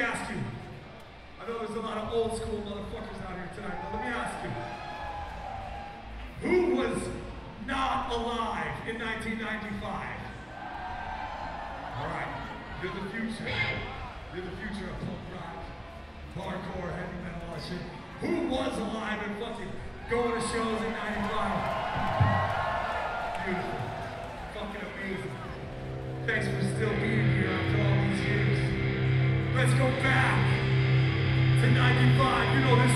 me ask you. I know there's a lot of old school motherfuckers out here tonight, but let me ask you. Who was not alive in 1995? All right, you're the future. You're the future of punk rock, hardcore, heavy metal, all that shit. Who was alive and fucking going to shows in 95? Beautiful. Fucking amazing. Thanks for still being here after all. Let's go back to 95. You know this